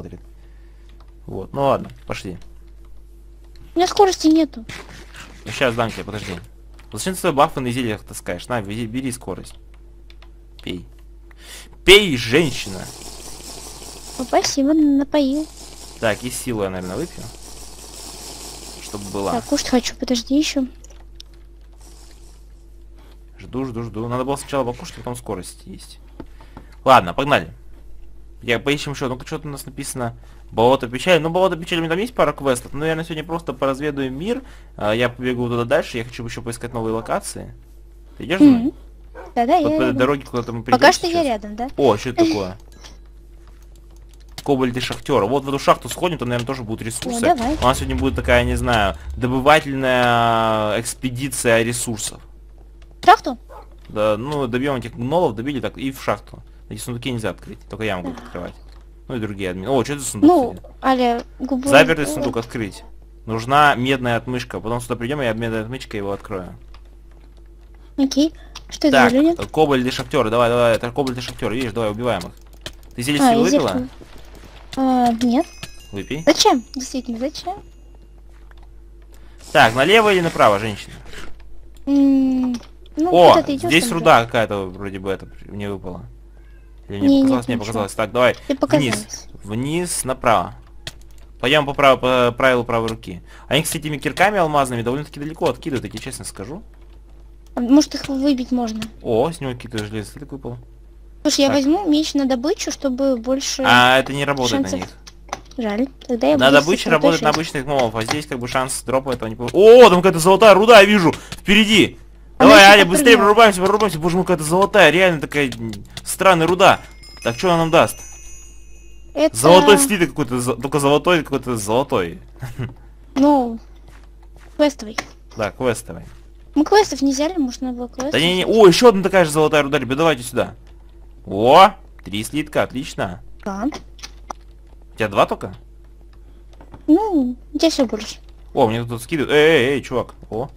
смотрит. Вот, ну ладно, пошли. У меня скорости нету. Ну, сейчас дам тебе, подожди. Зачем ты свои бафы на зельях таскаешь? На, бери, бери скорость. Пей. Пей, женщина! Ну, спасибо, напоил. Так, и силу я, наверное, выпью. Чтобы была. Так, кушать хочу, подожди еще. Жду, жду, жду. Надо было сначала покушать, потом скорость есть. Ладно, погнали. Я поищем еще. Ну-ка, что-то у нас написано. Болото печали. Ну, болото печали, у меня там есть пара квестов. Но я на сегодня просто поразведаю мир. А, я побегу туда дальше. Я хочу еще поискать новые локации. Ты идешь мной? Мгм. Да-да, я по дороге куда-то мы Пока что я сейчас. рядом, да? О, что это такое? Кобальты шахтера. Вот в эту шахту сходим, там, наверное, тоже будут ресурсы. О, давай. У нас сегодня будет такая, не знаю, добывательная экспедиция ресурсов. Шахту? Да, ну, добьем этих гнолов, добили так и в шахту. Эти сундуки нельзя открыть, только я могу открывать. Ну и другие админы. О, что это за сундук? Ну? Аля, губу... Запертый сундук открыть. Нужна медная отмычка. Потом сюда придем, и я медной отмычкой его открою. Окей. Что это Так, за э, кобальды шахтеры, давай, давай, это кобальды шахтеры, видишь, давай, убиваем их. Ты зелье А, и выпила? А, нет. Выпей. Зачем? Действительно, зачем? Так, налево или направо, женщина? М, Ну, О, здесь руда какая-то вроде бы это мне выпала. Или мне Не, показалось? нет, Мне ничего. показалось. Так, давай. Вниз. Вниз, направо. Пойдем по, прав- по правилу правой руки. Они, кстати, этими кирками алмазными довольно-таки далеко откидывают, я тебе честно скажу. А Может их выбить можно? О, с него какие-то железо так выпал. Слушай, я Так. возьму меч на добычу, чтобы больше... А это не работает на шансов них. Жаль. Тогда я На добыче работает на обычных мобов, а здесь как бы шанс дропа этого не получится. О, там какая-то золотая руда, я вижу! Впереди! Давай, Аня, быстрее прорубаемся, прорубаемся. Боже мой, какая-то золотая, реально такая странная руда. Так, что она нам даст? Это... Золотой слиток какой-то, только золотой какой-то золотой. Ну, квестовый. Да, квестовый. Мы квестов не взяли, может надо было квестов? Да не, не, о, еще одна такая же золотая руда, ребят, давайте сюда. О, три слитка, отлично. Да. У тебя два только? Ну, где все больше? О, мне тут скидывают. Эй, эй, эй, чувак. О.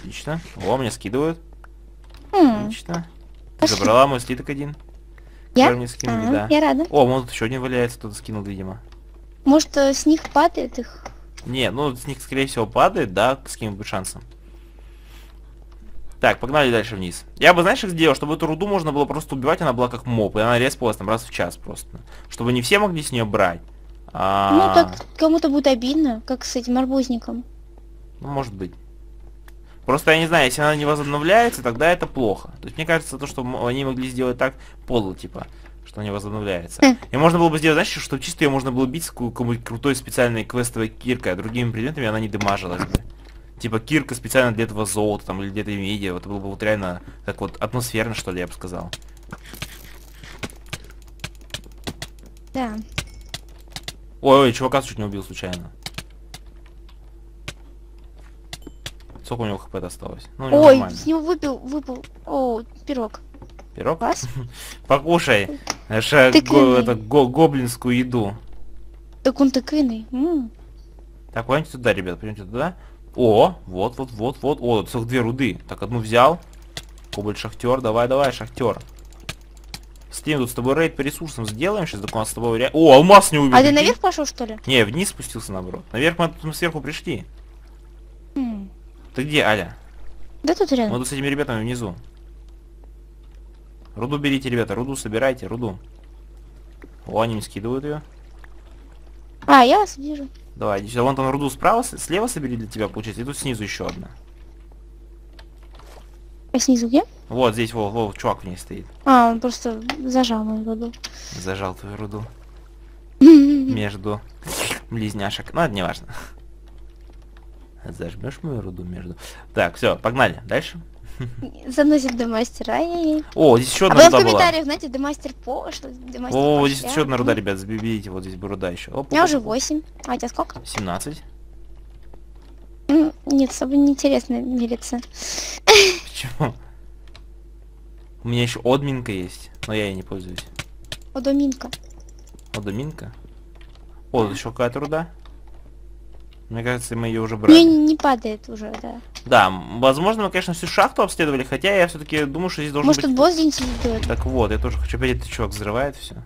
Отлично. О, мне скидывают. М, Отлично. Ты Пошли. забрала мой слиток один. Я? который мне скинули, А, да. Я рада. О, вон тут еще один валяется, кто-то скинул, видимо. Может, э, с них падает их? Не, ну с них, скорее всего, падает, да, с каким-нибудь шансом. Так, погнали дальше вниз. Я бы, знаешь, как сделал, чтобы эту руду можно было просто убивать, она была как моб, и она респалась там раз в час просто. Чтобы не все могли с нее брать. А, Ну, так кому-то будет обидно, как с этим арбузником. Ну, может быть. Просто я не знаю, если она не возобновляется, тогда это плохо. То есть мне кажется, то, что они могли сделать так, подло, типа, что не возобновляется. Хм. И можно было бы сделать, знаешь, чтобы чисто ее можно было бить с какой-нибудь крутой специальной квестовой киркой, а другими предметами она не дымажилась бы. Типа кирка специально для этого золота там или для-то меди, вот это было бы вот реально так вот атмосферно, что ли, я бы сказал. Да. Ой, ой, чувака чуть не убил случайно. Сколько у него хп осталось? Ну, у него Ой, нормально. с него выпил, выпал. О, пирог. Пирог? Класс. Покушай нашу Тыквенный. это, го- гоблинскую еду. Так он тыквенный. Так, пойдемте туда, ребят, пойдемте туда. О, вот, вот, вот, вот. О, тут целых две руды. Так, одну взял. Кобальт шахтер, давай, давай, шахтер. Стим, тут с тобой рейд по ресурсам сделаем, сейчас так у нас с тобой ре- О, алмаз не убил. А ты наверх пошел, что ли? Не, вниз спустился наоборот. Наверх мы, мы сверху пришли. М. Ты где, Аля? Да тут рядом. тут с этими ребятами внизу. Руду берите, ребята, руду собирайте, руду. О, они мне скидывают ее. А, я вас вижу. Давай, иди сюда. Вон там руду справа, слева собери для тебя, получается. И тут снизу еще одна. А снизу где? Вот здесь, вот, вот, чувак в ней стоит. А, он просто зажал мою воду. Зажал твою руду. Между близняшек. Ну, это не важно. Зажмешь мою руду между. Так, все, погнали. Дальше. Заносит до мастера. Ай-яй-яй. О, здесь еще А одна в руда была. комментариях, знаете, демастер по, что демастер О, здесь еще одна руда, ребят. Заберите, вот здесь бы руда еще. Оп, У меня уже оп. 8. А у тебя сколько? 17. М, Нет, особо неинтересно мириться. Почему? У меня еще одминка есть, но я ей не пользуюсь. Одоминка. Одоминка? О, еще какая-то руда. Мне кажется, мы ее уже брали. и не, не падает уже, да. Да, возможно, мы, конечно, всю шахту обследовали, хотя я все-таки думаю, что здесь должен Может быть... тут босс день сидит? Так вот, я тоже хочу... Опять этот чувак взрывает все.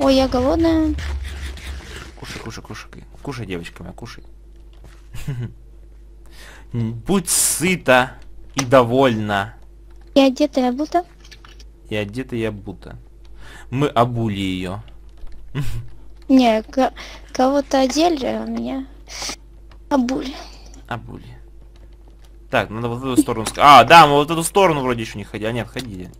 Ой, я голодная. Кушай, кушай, кушай. Кушай, девочка моя, кушай. Будь сыта и довольна. Я одета, я будто. И одета и обута. Мы обули ее. Не, ко- кого-то одели, а меня обули. Обули. Так, надо вот в эту сторону. А, да, мы вот в эту сторону вроде еще не ходили. А нет, ходили.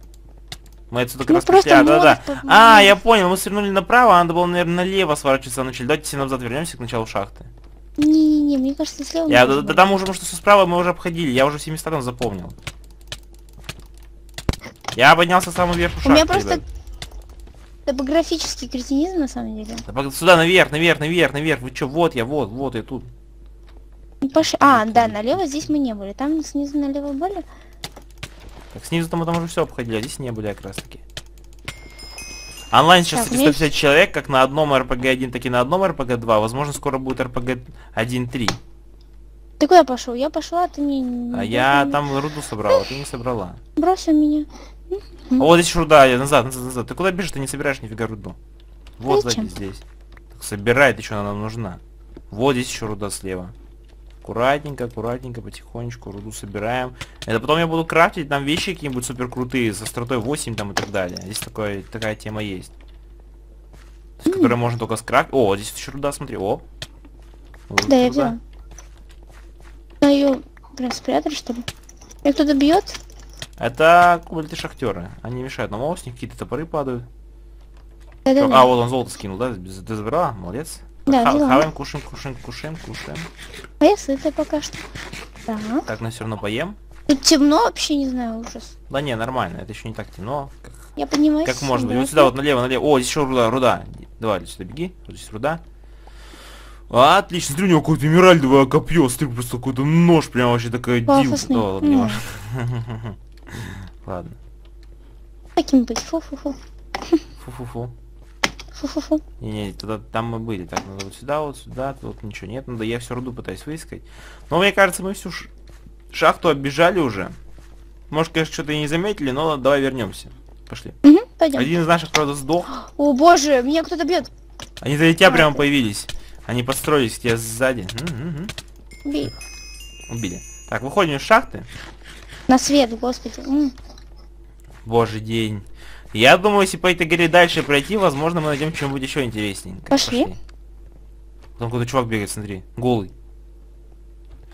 Мы отсюда как Ну, раз просто А, да, да. А, я понял, мы свернули направо, а надо было, наверное, налево сворачиваться начали. Давайте все назад вернемся к началу шахты. Не-не-не, мне кажется, слева... Я, да, да там уже, может, все справа мы уже обходили. Я уже все места там запомнил. Я поднялся самый верх шахты, У меня просто ребят. Топографический кретинизм, на самом деле. Пог- Сюда, наверх, наверх, наверх, наверх. Вы чё, вот я, вот, вот я тут. Ну, Пошли. А, да, налево здесь мы не были. Там снизу налево были. Так, снизу там мы там уже все обходили, а здесь не были как раз таки. Онлайн сейчас, Так, кстати, у меня 150 человек, как на одном RPG 1, так и на одном RPG 2. Возможно, скоро будет RPG 1.3. Ты куда пошел? Я пошла, а ты мне... не А я бросил. там руду собрал, а ты не собрала. Бросил меня. А вот здесь руда, я назад, назад, назад. Ты куда бежишь? Ты не собираешь нифига руду. Вот Зачем? сзади здесь. Так собирай, ты что, она нам нужна. Вот здесь еще руда слева. Аккуратненько, аккуратненько, потихонечку руду собираем. Это потом я буду крафтить там вещи какие-нибудь супер крутые, с остротой 8 там и так далее. Здесь такое, такая тема есть. То есть, которую можно только скрафтить. О, здесь еще руда, смотри, о. Вот Да, я руда. взяла. Ее прям спрятали, что ли? Меня кто-то бьет? Это кубальты шахтеры. Они мешают нам, о, с них какие-то топоры падают. Да, да, Чё, да. А, вот он золото скинул, да? Ты забрала? Молодец. Да, Ха-. Хаваем, кушаем, кушаем, кушаем, кушаем. А я сытая пока что. Так. Так, но все равно поем. Тут темно вообще, не знаю, ужас. Да не, нормально, это еще не так темно, как, Я поднимаюсь. как быть. да, Вот сюда, вот налево, налево. О, здесь еще руда, руда. Давай, сюда беги. Вот здесь руда. Отлично, смотри, у него какое-то эмеральдовое копье, смотри, просто какой-то нож, прям вообще такая. Да, ладно, не М. важно. Ладно. Таким быть. Фу-фу-фу. Фу-фу-фу. Фу-фу-фу. Не-не, туда, там мы были. Так, надо вот сюда, вот сюда, тут ничего нет. Надо, я всю руду пытаюсь выискать. Но мне кажется, мы всю ш- шахту оббежали уже. Может, конечно, что-то и не заметили, но давай вернемся. Пошли. Угу, пойдем. Один из наших, правда, сдох. О боже, меня кто-то бьет. Они за тебя А, прямо появились. Они подстроились к тебе сзади. М, м, м. Бей. Убили. Так, выходим из шахты. На свет, господи. М. Божий день. Я думаю, если по этой горе дальше пройти, возможно, мы найдем что-нибудь еще интересненькое. Пошли. Там какой-то чувак бегает, смотри. Голый.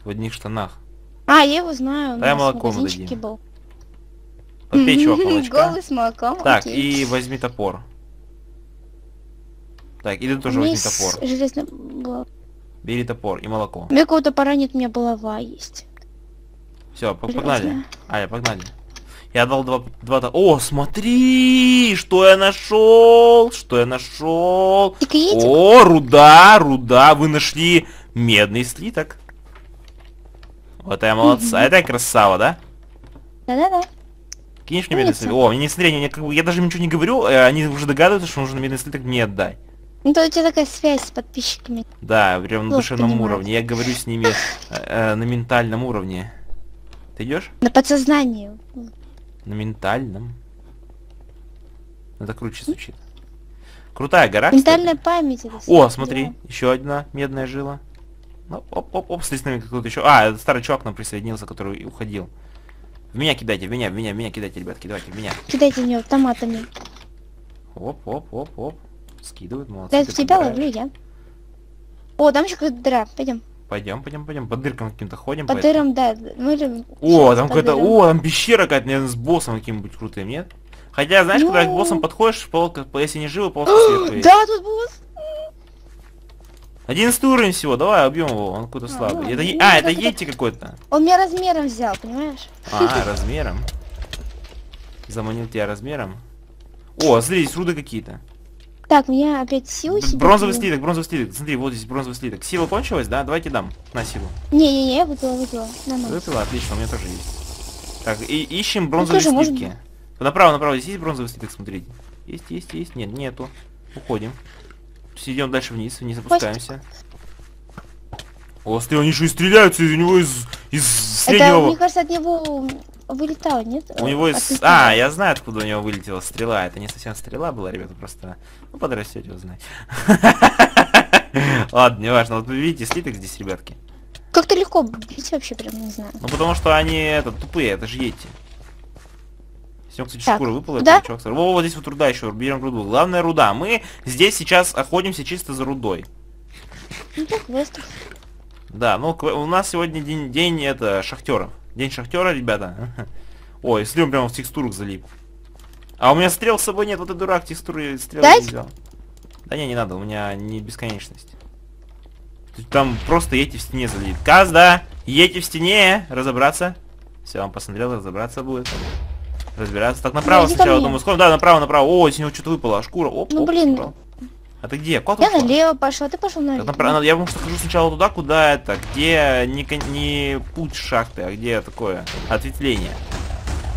В одних штанах. А, я его знаю. Дай молоко ему дадим. был. Попей, чувак, молочка. Голый с молоком. Так, окей. и возьми топор. Так, и ты тоже возьми топор. Железный блок. Бери топор и молоко. У меня какого топора нет, у меня булава есть. Все, погнали. Аля, погнали. Я дал два, два О, смотри, что я нашел, что я нашел. О, руда, руда, вы нашли медный слиток. Вот я молодца, это я красава, да? Да-да-да. Кинешь мне медный слиток? О, они, смотри, они, мне как бы- я даже ничего не говорю, э, они уже догадываются, что нужно медный слиток мне отдай. Ну то у тебя такая связь с подписчиками. Да, прям на Ну, душевном понимаю. уровне. Я говорю с ними э, э, на ментальном уровне. Ты идешь? На подсознании. На ментальном. Это круче звучит. Крутая гора, кстати. Ментальная память. это О, смотри, еще одна медная жила. Ну, оп, оп, оп, с нами кто-то еще. А, это старый чувак нам присоединился, который уходил. В меня кидайте, в меня, в меня, в меня кидайте, ребятки, давайте, в меня. Кидайте в него автоматами. Оп, оп, оп, оп. Скидывают, молодцы. Да, тебя ловлю я. О, там еще какая-то дыра. Пойдем. Пойдем, пойдем, пойдем. По дыркам каким-то ходим. По по этому. дырам, да. Мы. О, там какая-то, о, там пещера какая-то, наверное, с боссом каким-нибудь крутым, нет? Хотя, знаешь, когда к Ну. боссам подходишь, полка, если не живы, полка сверху. Да, тут босс. Одиннадцатый уровень всего, давай, убьем его, он какой-то А, слабый. ну, Это, ну, а, это это- Йети какой-то. Он меня размером взял, понимаешь? А, размером. Заманил тебя размером. О, смотри, здесь руды какие-то. Так, меня опять силы себе. Бронзовый дали. слиток, бронзовый слиток. Смотри, вот здесь бронзовый слиток. Сила кончилась, да? Давайте дам. На силу. Не-не-не, я выпила, выпила. Нормально. Выпила, отлично, у меня тоже есть. Так, и ищем бронзовые тоже можно. слитки. Направо, направо, здесь есть бронзовый слиток, смотрите. Есть, есть, есть. Нет, нету. Уходим. Идем дальше вниз, вниз опускаемся. О, они еще и стреляются из него из, из Это, среднего... мне кажется, от него вылетала, нет? У него из... А, я знаю, откуда у него вылетела стрела. Это не совсем стрела была, ребята, просто... Ну, подрастете, узнать. Ладно, неважно. Вот вы видите слиток здесь, ребятки. Как-то легко бить вообще, прям не знаю. Ну, потому что они, это, тупые, это же ети. Все, кстати, Так, шкура выпала, это чувак. Во, вот здесь вот руда еще, берем руду. Главное руда. Мы здесь сейчас охотимся чисто за рудой. Ну так, квестов. Да, ну, у нас сегодня день, день это, шахтеров. День шахтера, ребята. Ой, слем прямо в текстурах залип. А у меня стрел с собой нет, вот ты дурак, текстуры стрел Дать? не взял. Да не, не надо, у меня не бесконечность. Там просто едьте в стене залит. Казда, едьте в стене, разобраться. Все, он посмотрел, разобраться будет. Разбираться. Так, направо иди сначала, думаю, скоро. Да, направо, направо. О, с него что-то выпало, а шкура. Оп, Ну, оп, блин. собрал. А ты где? Куда Я ушла? налево пошла, ты пошел Так, налево. направо, я потому что хожу сначала туда, куда это, где не, не путь шахты, а где такое ответвление.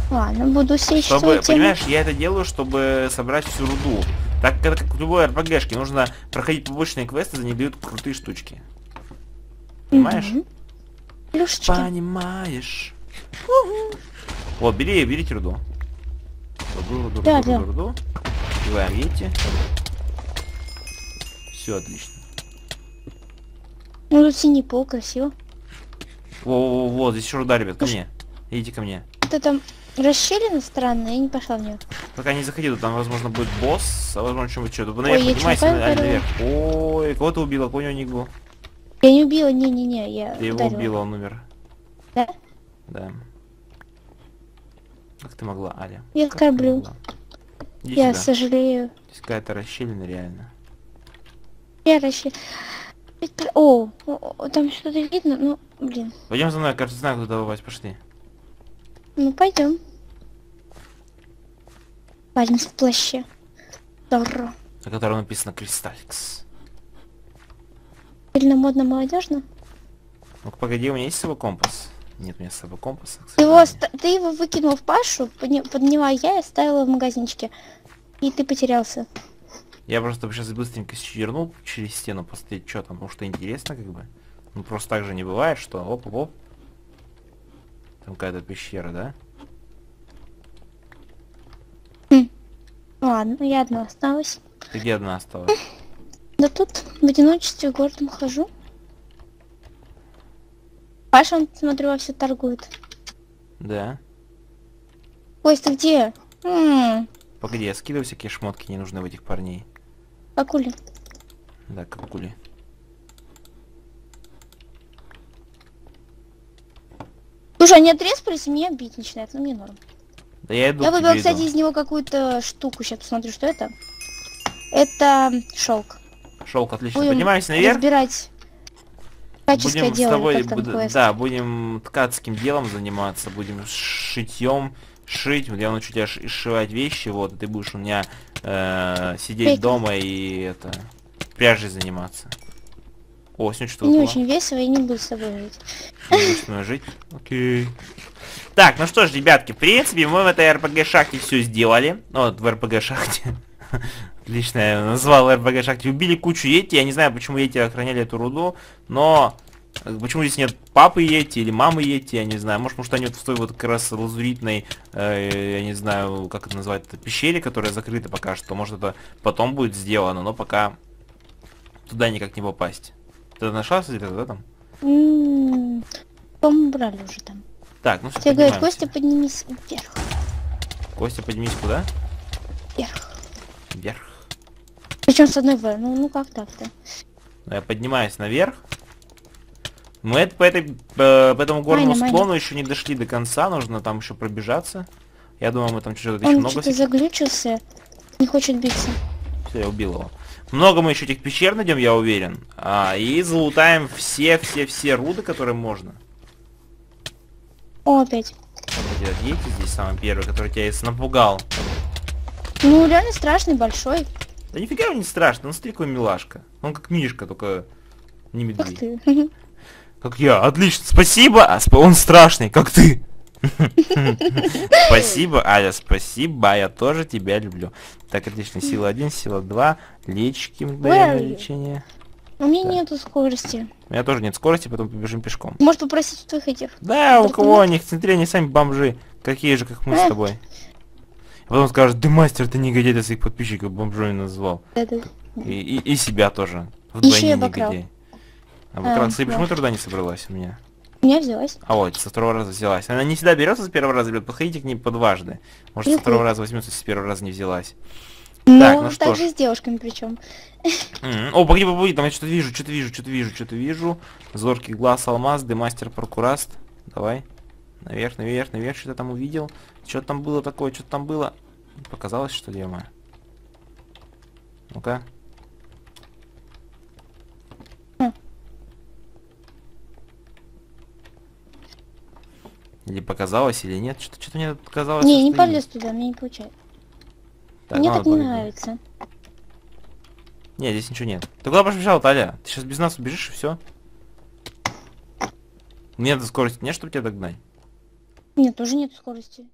Ладно, буду сесть Чтобы, понимаешь, я это делаю, чтобы собрать всю руду. Так это как в любой РПГшке, нужно проходить побочные квесты, за них дают крутые штучки. Понимаешь? Плюшечки. Понимаешь. Вот, бери, берите руду. Руду, руду, Да, руду, руду, руду. Убиваем едьте. Все отлично. Ну тут синий пол, красиво. Во-во-во, здесь еще руда, ребят, ко Уж- мне. Идите ко мне. Это там расщелина странная, я не пошла в нее. Пока не заходи, там, возможно, будет босс, а возможно, что-нибудь что-то. Ой, Наверх я поднимайся, чё, на- пойду? наверх. Ой, кого ты убила, него ник был? Я не убила, не-не-не, я Ты его убила, он умер. Да? Да. Как ты могла, Аля? Я Как? Иди Я сюда. сожалею. Здесь какая-то расщелина реально. Я расщелина. О, о, о, там что-то видно, ну, блин. Пойдем за мной, кажется, знаю, куда попасть, пошли. Ну, пойдем. Парень в плаще. Здорово. На котором написано Кристалликс. Сильно модно молодежно. Ну погоди, у меня есть с собой компас? Нет, у меня с собой компаса, к Ты его, ты его выкинул в Пашу, подня- подняла я и оставила в магазинчике. И ты потерялся. Я просто сейчас быстренько свернул через стену посмотреть, что там, потому что интересно, как бы. Ну просто так же не бывает, что оп-оп-оп. Там какая-то пещера, да? Ладно, ну я одна осталась. Ты где одна осталась? Да тут в одиночестве городом хожу. Паша, он, смотрю, во все торгует. Да. Кость, ты где? М, Погоди, я скидываю всякие шмотки ненужные в этих парней. Какули. Да, как кули. Слушай, они отреспались, и меня бить начинают, ну мне норм. Да я иду Я иду. кстати, из него какую-то штуку. Сейчас посмотрю, что это. Это шелк. Шелк, отлично. Будем Поднимаемся наверх. разбирать каческое Будем с дело, тобой, как там буд- да, будем ткацким делом заниматься, будем шитьем, шить. Вот я научу тебя ш- сшивать вещи, вот, и ты будешь у меня э, сидеть Петя. дома и это пряжей заниматься. О, сегодня что Не выпало? очень весело, и не буду с тобой жить. Не мной жить? Окей. Так, ну что ж, ребятки, в принципе, мы в этой РПГ шахте все сделали. Ну, вот в РПГ шахте. Отлично, я назвал РПГ шахте. Убили кучу Йети, я не знаю, почему Йети охраняли эту руду, но... э, Почему здесь нет папы Йети или мамы Йети, я не знаю. Может, потому что они вот в той вот как раз лазуритной, э, я не знаю, как это назвать, это пещере, которая закрыта пока что. Может, это потом будет сделано, но пока туда никак не попасть. Ты нашла, это, да, там? М, По-моему, брали уже там. Так, ну все, Тебе говорят, Костя, поднимись вверх. Костя, поднимись куда? Вверх. Вверх. Причем с одной В. Ну, ну как так-то? Ну, я поднимаюсь наверх. Мы это- по, этой, по, по этому горному Майна, майна. склону еще не дошли до конца, нужно там еще пробежаться. Я думаю, мы там что-то еще Он много всяких- заглючился. Не хочет биться. Всё, я убил его. Много мы еще этих пещер найдем, я уверен. А, и залутаем все-все-все руды, которые можно. О, опять. Вот эти вот здесь самый первый, который тебя напугал. Ну, реально страшный, большой. Да нифига он не страшный, он смотри, какой милашка. Он как Мишка, только не медведь. Как я, отлично, спасибо, а он страшный, как ты. Спасибо, Аля, спасибо, я тоже тебя люблю. Так, отлично, сила 1, сила 2, лечки даем лечение. У меня Да. нету скорости. У меня тоже нет скорости, потом побежим пешком. Может попросить у твоих этих. Да, у кого нет. они, смотри, они сами бомжи. Такие же, как мы с Э. тобой. А потом скажешь, ты мастер, ты негодяй, ты своих подписчиков бомжой назвал. И, и, и себя тоже. Вдвойне обокрал. негодяй. А, Кстати, да. почему труда не собралась у меня? У меня взялась. А вот, со второго раза взялась. Она не всегда берется с первого раза, ребят, подходите к ней по дважды. Может, со второго раза возьмется, с первого раза не взялась. Ну, ну что так же с девушками причем. О, погоди, погоди, там я что-то вижу, что-то вижу, что-то вижу, что-то вижу. Зоркий глаз, алмаз, демастер, прокураст. Давай. Наверх, наверх, наверх, что-то там увидел. Что там было такое, что там было? Показалось, что ли, ё-моё? Ну-ка. Или показалось, или нет? Что-то что мне показалось. не, не полез туда, мне не получается. Так, мне так не нравится. Не, здесь ничего нет. Ты куда побежал, Таля? Ты сейчас без нас убежишь и все. До скорости нет, чтобы тебя догнать. Нет, тоже нет скорости.